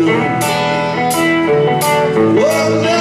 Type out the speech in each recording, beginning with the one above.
What? Oh no.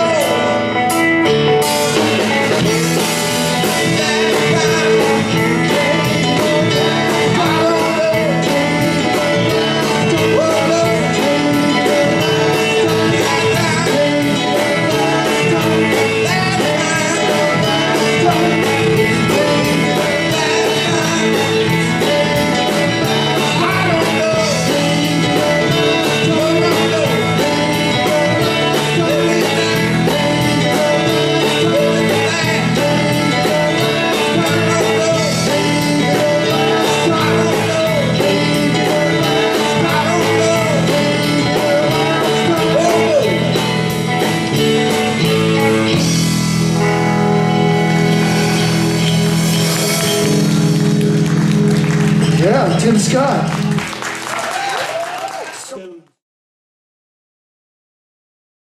Yeah, Tim Scott.